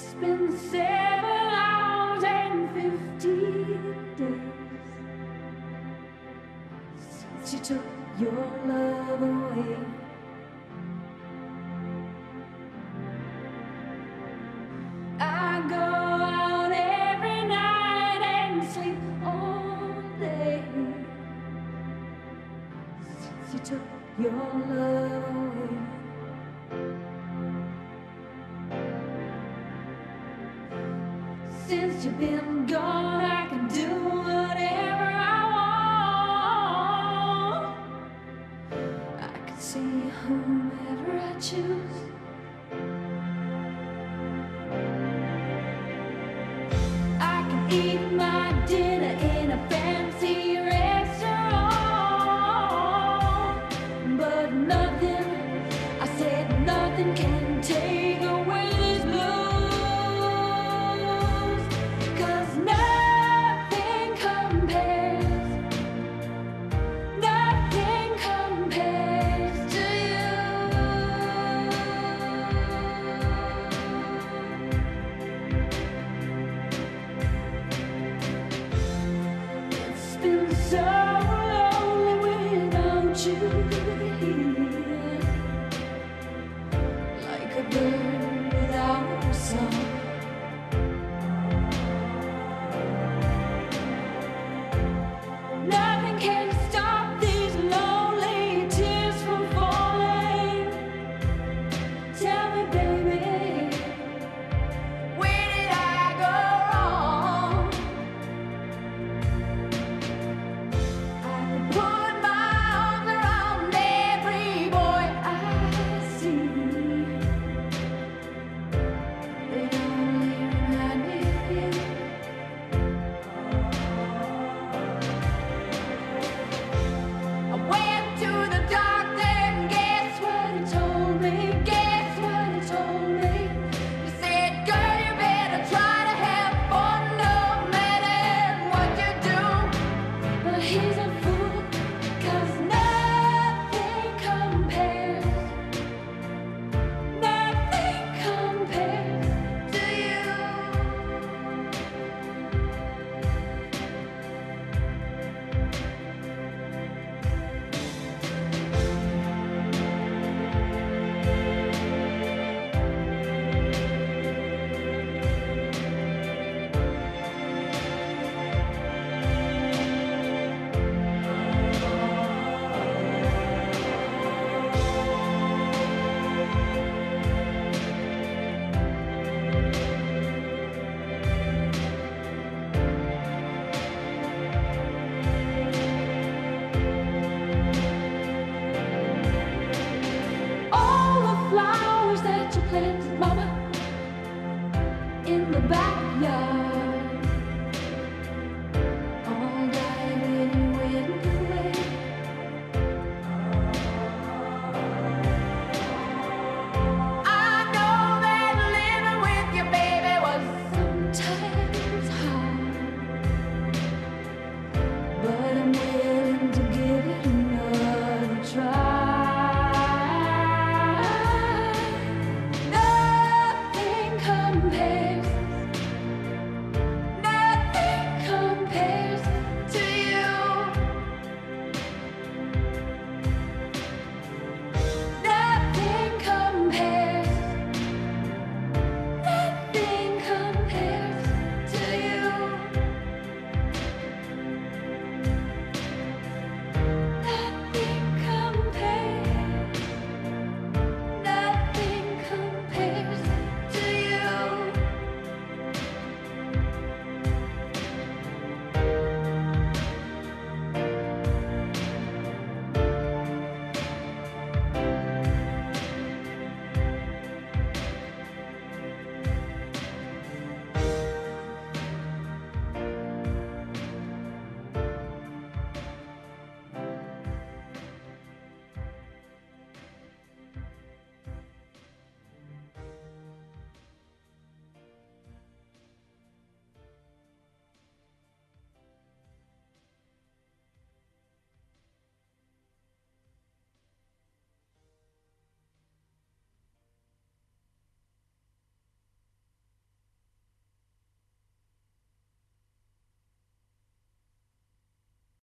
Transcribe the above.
It's been seven hours and fifteen days since you took your love away. I go out every night and sleep all day since you took your love away. Since you've been gone, I can do whatever I want. I can see whomever I choose. so planet, Mama.